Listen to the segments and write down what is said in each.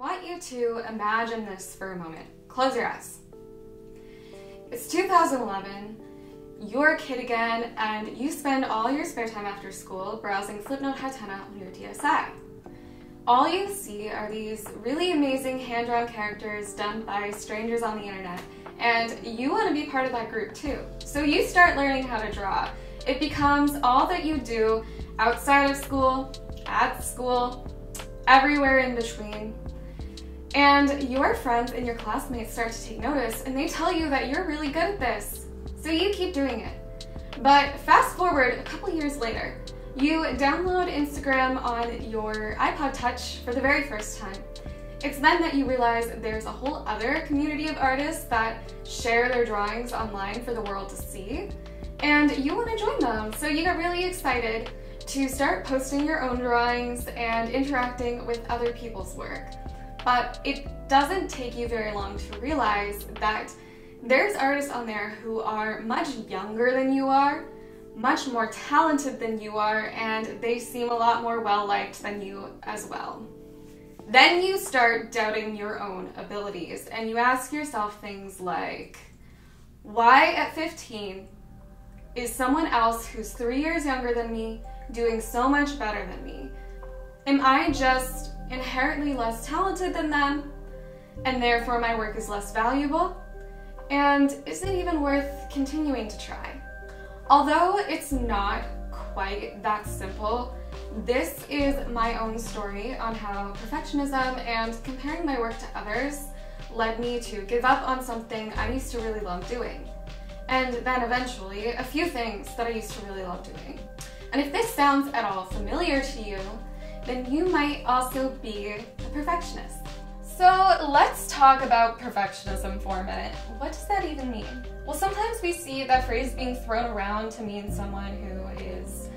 want you to imagine this for a moment. Close your eyes. It's 2011, you're a kid again, and you spend all your spare time after school browsing Flipnote Hatena on your DSi. All you see are these really amazing hand-drawn characters done by strangers on the internet, and you want to be part of that group too. So you start learning how to draw. It becomes all that you do outside of school, at school, everywhere in between. And your friends and your classmates start to take notice and they tell you that you're really good at this. So you keep doing it. But fast forward a couple years later, you download Instagram on your iPod Touch for the very first time. It's then that you realize there's a whole other community of artists that share their drawings online for the world to see, and you want to join them. So you get really excited to start posting your own drawings and interacting with other people's work. But it doesn't take you very long to realize that there's artists on there who are much younger than you are, much more talented than you are, and they seem a lot more well liked than you as well. Then you start doubting your own abilities and you ask yourself things like, why at 15 is someone else who's three years younger than me doing so much better than me? Am I just inherently less talented than them, and therefore my work is less valuable? And is it even worth continuing to try? Although it's not quite that simple, this is my own story on how perfectionism and comparing my work to others led me to give up on something I used to really love doing. And then eventually, a few things that I used to really love doing. And if this sounds at all familiar to you, then you might also be a perfectionist. So let's talk about perfectionism for a minute. What does that even mean? Well, sometimes we see that phrase being thrown around to mean someone who is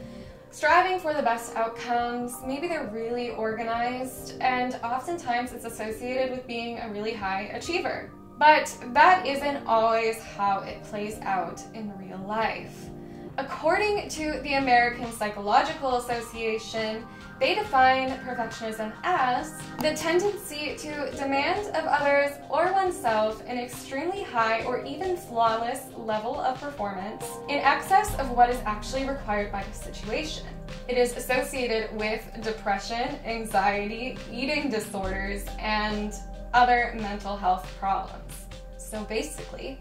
striving for the best outcomes. Maybe they're really organized, and oftentimes it's associated with being a really high achiever. But that isn't always how it plays out in real life. According to the American Psychological Association, they define perfectionism as the tendency to demand of others or oneself an extremely high or even flawless level of performance in excess of what is actually required by the situation. It is associated with depression, anxiety, eating disorders, and other mental health problems. So basically,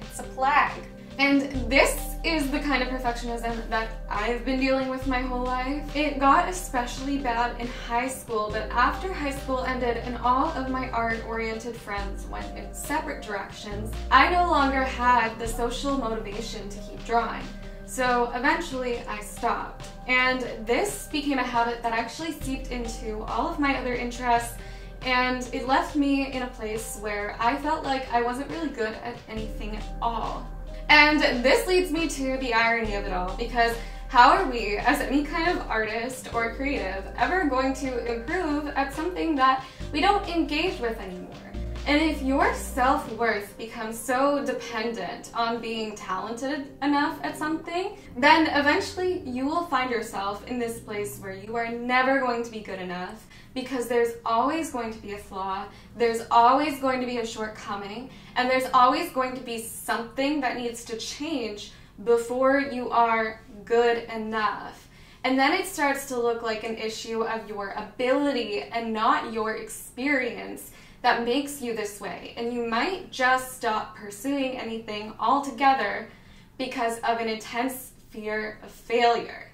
it's a plague. And this is the kind of perfectionism that I've been dealing with my whole life. It got especially bad in high school, but after high school ended and all of my art-oriented friends went in separate directions, I no longer had the social motivation to keep drawing. So eventually I stopped. And this became a habit that actually seeped into all of my other interests and it left me in a place where I felt like I wasn't really good at anything at all. And this leads me to the irony of it all because how are we, as any kind of artist or creative, ever going to improve at something that we don't engage with anymore? And if your self-worth becomes so dependent on being talented enough at something, then eventually you will find yourself in this place where you are never going to be good enough because there's always going to be a flaw, there's always going to be a shortcoming, and there's always going to be something that needs to change before you are good enough. And then it starts to look like an issue of your ability and not your experience that makes you this way. And you might just stop pursuing anything altogether because of an intense fear of failure.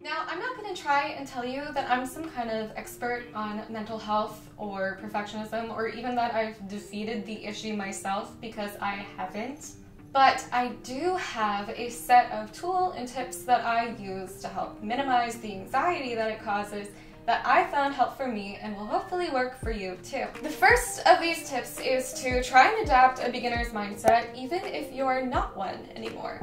Now, I'm not going to try and tell you that I'm some kind of expert on mental health or perfectionism or even that I've defeated the issue myself because I haven't. But I do have a set of tools and tips that I use to help minimize the anxiety that it causes that I found help for me and will hopefully work for you too. The first of these tips is to try and adapt a beginner's mindset even if you're not one anymore.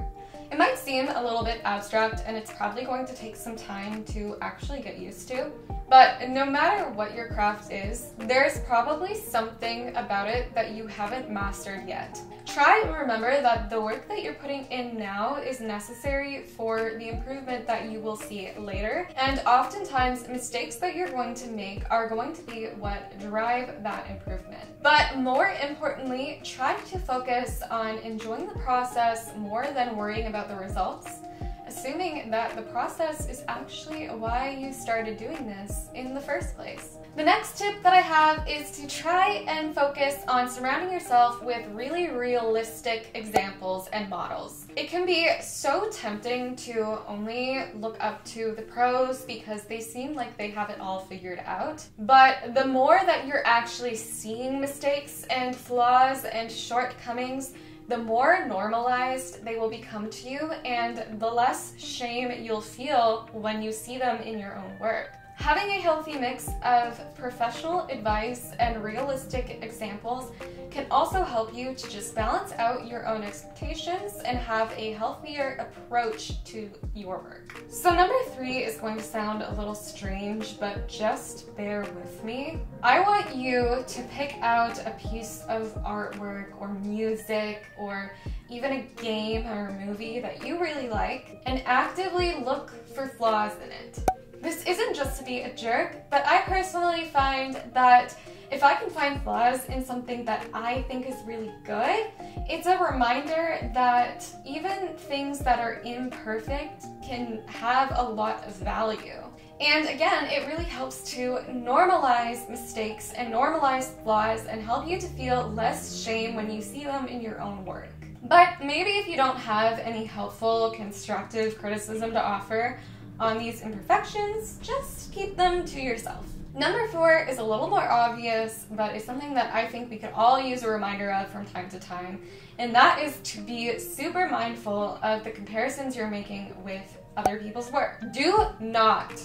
It might seem a little bit abstract and it's probably going to take some time to actually get used to, but no matter what your craft is, there's probably something about it that you haven't mastered yet. Try and remember that the work that you're putting in now is necessary for the improvement that you will see later, and oftentimes mistakes that you're going to make are going to be what drive that improvement. But more importantly, try to focus on enjoying the process more than worrying about the results assuming that the process is actually why you started doing this in the first place. The next tip that I have is to try and focus on surrounding yourself with really realistic examples and models. It can be so tempting to only look up to the pros because they seem like they have it all figured out. But the more that you're actually seeing mistakes and flaws and shortcomings, the more normalized they will become to you and the less shame you'll feel when you see them in your own work. Having a healthy mix of professional advice and realistic examples can also help you to just balance out your own expectations and have a healthier approach to your work. So number three is going to sound a little strange, but just bear with me. I want you to pick out a piece of artwork or music or even a game or a movie that you really like and actively look for flaws in it. This isn't just to be a jerk, but I personally find that if I can find flaws in something that I think is really good, it's a reminder that even things that are imperfect can have a lot of value. And again, it really helps to normalize mistakes and normalize flaws and help you to feel less shame when you see them in your own work. But maybe if you don't have any helpful, constructive criticism to offer, on these imperfections, just keep them to yourself. Number four is a little more obvious, but is something that I think we could all use a reminder of from time to time, and that is to be super mindful of the comparisons you're making with other people's work. Do not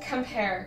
compare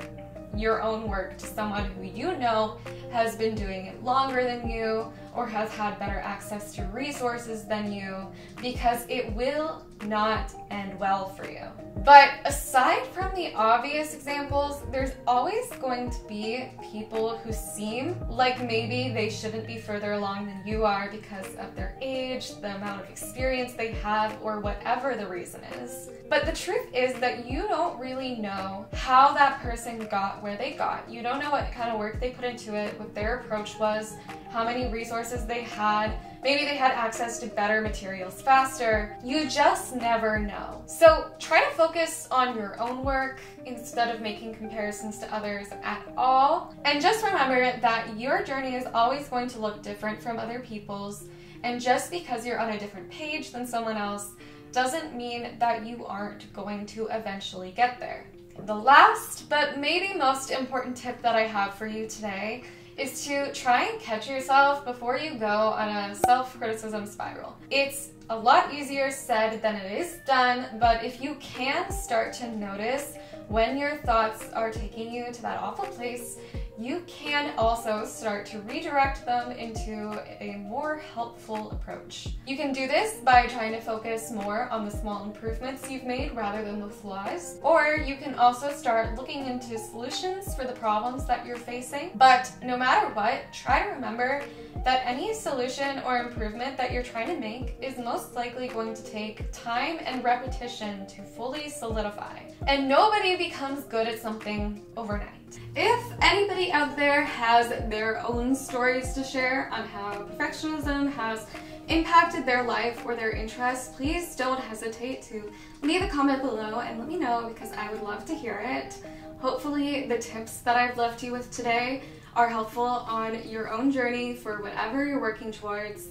your own work to someone who you know has been doing it longer than you or has had better access to resources than you because it will not end well for you. But aside from the obvious examples, there's always going to be people who seem like maybe they shouldn't be further along than you are because of their age, the amount of experience they have, or whatever the reason is. But the truth is that you don't really know how that person got where they got. You don't know what kind of work they put into it, what their approach was, how many resources they had, maybe they had access to better materials faster. You just never know. So try to focus on your own work instead of making comparisons to others at all. And just remember that your journey is always going to look different from other people's. And just because you're on a different page than someone else doesn't mean that you aren't going to eventually get there. The last, but maybe most important tip that I have for you today is to try and catch yourself before you go on a self-criticism spiral. It's a lot easier said than it is done, but if you can start to notice when your thoughts are taking you to that awful place, you can also start to redirect them into a more helpful approach. You can do this by trying to focus more on the small improvements you've made rather than the flaws, or you can also start looking into solutions for the problems that you're facing. But no matter what, try to remember that any solution or improvement that you're trying to make is most likely going to take time and repetition to fully solidify. And nobody becomes good at something overnight. If anybody out there has their own stories to share on how perfectionism has impacted their life or their interests, please don't hesitate to leave a comment below and let me know because I would love to hear it. Hopefully the tips that I've left you with today are helpful on your own journey for whatever you're working towards.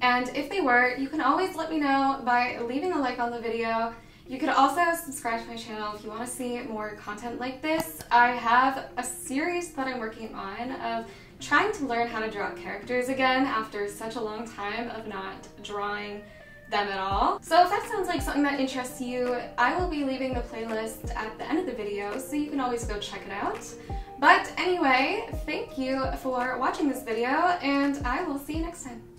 And if they were, you can always let me know by leaving a like on the video. You could also subscribe to my channel if you want to see more content like this. I have a series that I'm working on of trying to learn how to draw characters again after such a long time of not drawing them at all. So if that sounds like something that interests you, I will be leaving the playlist at the end of the video so you can always go check it out. But anyway, thank you for watching this video and I will see you next time.